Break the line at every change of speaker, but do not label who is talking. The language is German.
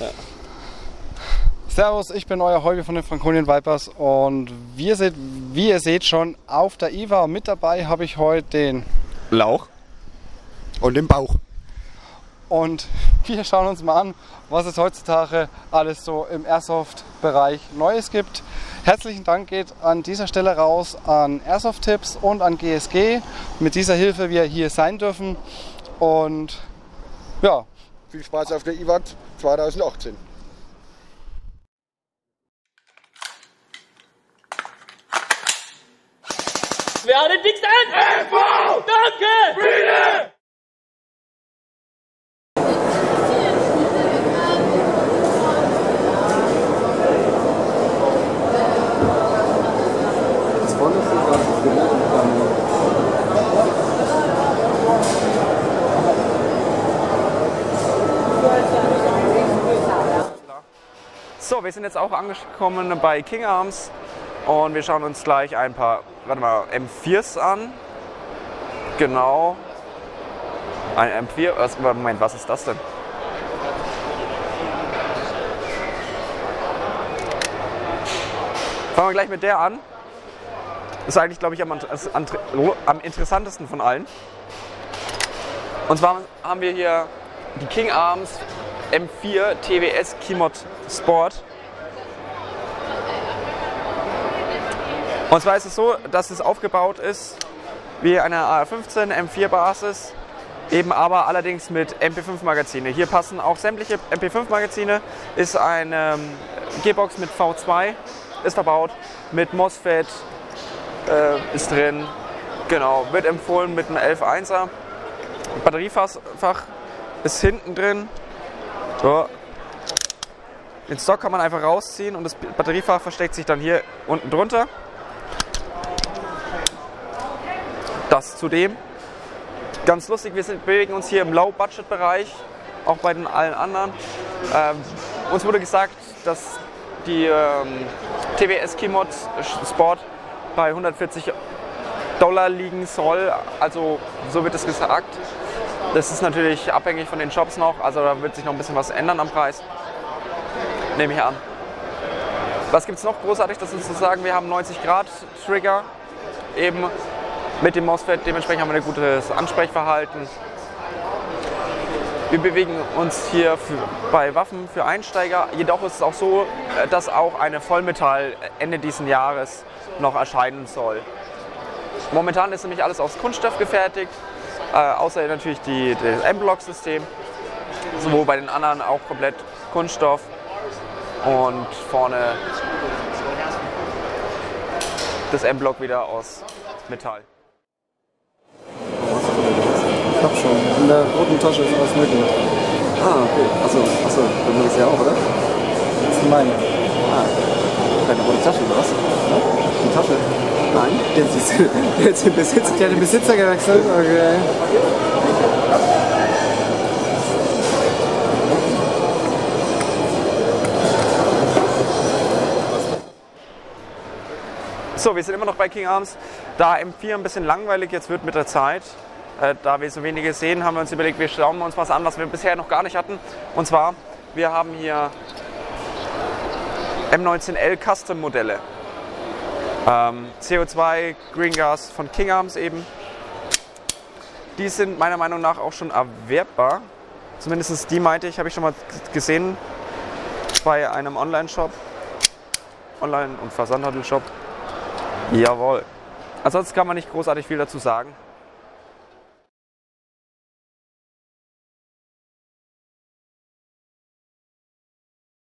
Ja.
Servus, ich bin euer Heuge von den Frankonien Vipers und wir seht, wie ihr seht schon auf der IWA mit dabei habe ich heute den
Lauch.
Und im Bauch.
und wir schauen uns mal an, was es heutzutage alles so im Airsoft-Bereich Neues gibt. Herzlichen Dank geht an dieser Stelle raus an Airsoft-Tipps und an GSG, mit dieser Hilfe wir hier sein dürfen und ja,
Viel Spaß auf der IWAT 2018.
Wer hat den dicksten? FV! Danke!
So, wir sind jetzt auch angekommen bei King Arms und wir schauen uns gleich ein paar, warte mal, M4s an. Genau. Ein M4, was- Moment, was ist das denn? Fangen wir gleich mit der an. Ist eigentlich, glaube ich, am, am interessantesten von allen. Und zwar haben wir hier die King Arms M4 TWS Keymod Sport. Und zwar ist es so, dass es aufgebaut ist wie eine AR-15 M4 Basis, eben aber allerdings mit MP5 Magazine. Hier passen auch sämtliche MP5 Magazine, ist eine ähm, Gearbox mit V2, ist verbaut, mit MOSFET äh, ist drin, genau, wird empfohlen mit einem 11.1er. Batteriefach ist hinten drin. So. Den Stock kann man einfach rausziehen und das Batteriefach versteckt sich dann hier unten drunter. Das zudem. Ganz lustig, wir sind, bewegen uns hier im Low-Budget-Bereich, auch bei den allen anderen. Ähm, uns wurde gesagt, dass die ähm, TWS Keymod Sport bei 140 Dollar liegen soll. Also so wird es gesagt. Das ist natürlich abhängig von den Shops noch, also da wird sich noch ein bisschen was ändern am Preis. Nehme ich an. Was gibt es noch großartig dazu zu sagen? Wir haben 90 Grad Trigger, eben mit dem MOSFET. Dementsprechend haben wir ein gutes Ansprechverhalten. Wir bewegen uns hier für, bei Waffen für Einsteiger. Jedoch ist es auch so, äh, dass auch eine Vollmetall Ende dieses Jahres noch erscheinen soll. Momentan ist nämlich alles aus Kunststoff gefertigt, äh, außer natürlich die, das M-Block-System, sowohl bei den anderen auch komplett Kunststoff und vorne das M-Block wieder aus Metall.
Ich hab schon. In der roten Tasche ist alles möglich.
Ah, okay. Achso, achso, dann will ich ja auch, oder?
Das ist meine.
Keine rote Tasche, oder was? Die Tasche? Nein, der ist, der ist im Besitz.
Der hat den Besitzer gewechselt? Okay.
So, wir sind immer noch bei King Arms. Da M4 ein bisschen langweilig jetzt wird mit der Zeit, da wir so wenige sehen, haben wir uns überlegt, wir schauen uns was an, was wir bisher noch gar nicht hatten. Und zwar, wir haben hier M19L Custom Modelle. Ähm, CO2 Green Gas von King Arms eben. Die sind meiner Meinung nach auch schon erwerbbar. Zumindest die meinte ich, habe ich schon mal gesehen bei einem Online-Shop. Online- und Versandhandel-Shop. Jawohl. Ansonsten kann man nicht großartig viel dazu sagen.